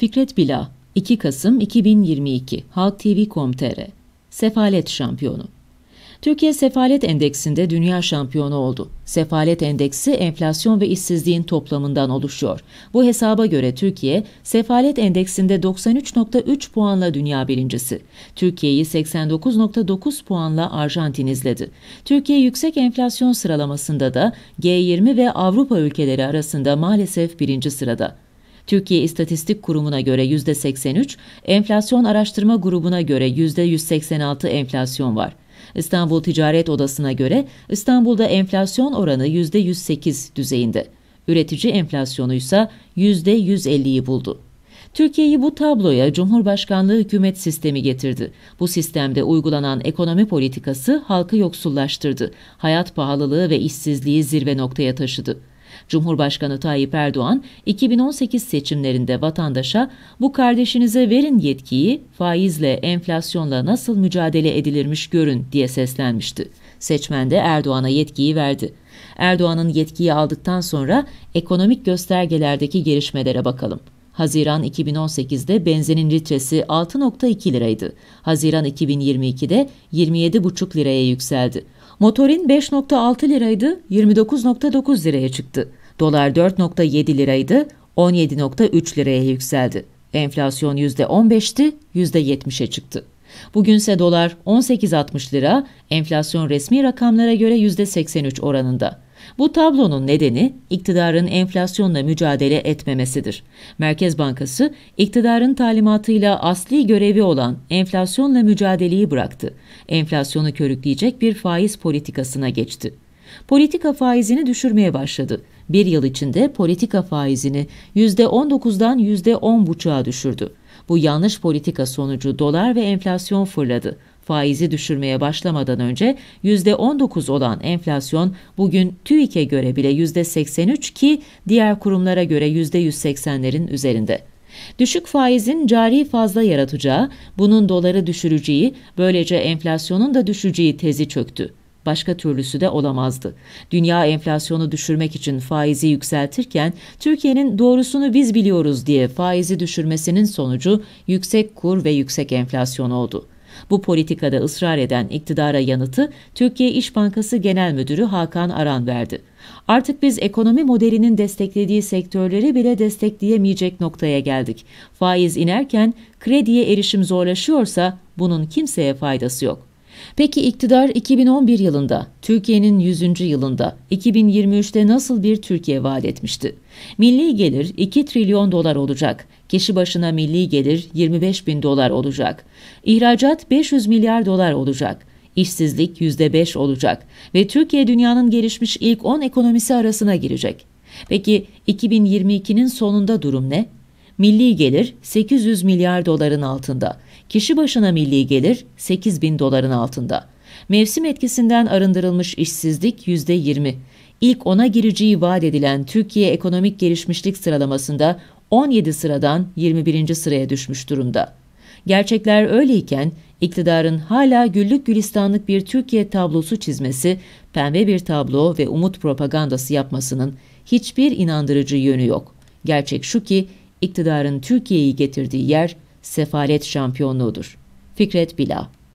Fikret Bila, 2 Kasım 2022, Halk TV.com.tr Sefalet Şampiyonu Türkiye Sefalet Endeksinde dünya şampiyonu oldu. Sefalet Endeksi enflasyon ve işsizliğin toplamından oluşuyor. Bu hesaba göre Türkiye, Sefalet Endeksinde 93.3 puanla dünya birincisi. Türkiye'yi 89.9 puanla Arjantin izledi. Türkiye yüksek enflasyon sıralamasında da G20 ve Avrupa ülkeleri arasında maalesef birinci sırada. Türkiye İstatistik Kurumu'na göre %83, enflasyon araştırma grubuna göre %186 enflasyon var. İstanbul Ticaret Odası'na göre İstanbul'da enflasyon oranı %108 düzeyinde. Üretici enflasyonu ise %150'yi buldu. Türkiye'yi bu tabloya Cumhurbaşkanlığı hükümet sistemi getirdi. Bu sistemde uygulanan ekonomi politikası halkı yoksullaştırdı. Hayat pahalılığı ve işsizliği zirve noktaya taşıdı. Cumhurbaşkanı Tayyip Erdoğan 2018 seçimlerinde vatandaşa bu kardeşinize verin yetkiyi faizle, enflasyonla nasıl mücadele edilirmiş görün diye seslenmişti. Seçmen de Erdoğan'a yetkiyi verdi. Erdoğan'ın yetkiyi aldıktan sonra ekonomik göstergelerdeki gelişmelere bakalım. Haziran 2018'de benzinin litresi 6.2 liraydı. Haziran 2022'de 27,5 liraya yükseldi. Motorin 5.6 liraydı, 29.9 liraya çıktı. Dolar 4.7 liraydı, 17.3 liraya yükseldi. Enflasyon %15'ti, %70'e çıktı. Bugünse dolar 18.60 lira, enflasyon resmi rakamlara göre %83 oranında. Bu tablonun nedeni iktidarın enflasyonla mücadele etmemesidir. Merkez Bankası iktidarın talimatıyla asli görevi olan enflasyonla mücadeleyi bıraktı. Enflasyonu körükleyecek bir faiz politikasına geçti. Politika faizini düşürmeye başladı. Bir yıl içinde politika faizini %19'dan %10,5'a düşürdü. Bu yanlış politika sonucu dolar ve enflasyon fırladı faizi düşürmeye başlamadan önce %19 olan enflasyon bugün TÜİK'e göre bile %83 ki diğer kurumlara göre %180'lerin üzerinde. Düşük faizin cari fazla yaratacağı, bunun doları düşüreceği, böylece enflasyonun da düşeceği tezi çöktü. Başka türlüsü de olamazdı. Dünya enflasyonu düşürmek için faizi yükseltirken Türkiye'nin doğrusunu biz biliyoruz diye faizi düşürmesinin sonucu yüksek kur ve yüksek enflasyon oldu. Bu politikada ısrar eden iktidara yanıtı Türkiye İş Bankası Genel Müdürü Hakan Aran verdi. Artık biz ekonomi modelinin desteklediği sektörleri bile destekleyemeyecek noktaya geldik. Faiz inerken krediye erişim zorlaşıyorsa bunun kimseye faydası yok. Peki iktidar 2011 yılında, Türkiye'nin 100. yılında, 2023'te nasıl bir Türkiye vaat etmişti? Milli gelir 2 trilyon dolar olacak. Kişi başına milli gelir 25 bin dolar olacak. İhracat 500 milyar dolar olacak. İşsizlik %5 olacak ve Türkiye dünyanın gelişmiş ilk 10 ekonomisi arasına girecek. Peki 2022'nin sonunda durum ne? Milli gelir 800 milyar doların altında. Kişi başına milli gelir 8 bin doların altında. Mevsim etkisinden arındırılmış işsizlik %20. İlk ona gireceği vaat edilen Türkiye ekonomik gelişmişlik sıralamasında 17 sıradan 21. sıraya düşmüş durumda. Gerçekler öyleyken iktidarın hala güllük gülistanlık bir Türkiye tablosu çizmesi, pembe bir tablo ve umut propagandası yapmasının hiçbir inandırıcı yönü yok. Gerçek şu ki iktidarın Türkiye'yi getirdiği yer sefalet şampiyonluğudur. Fikret Bila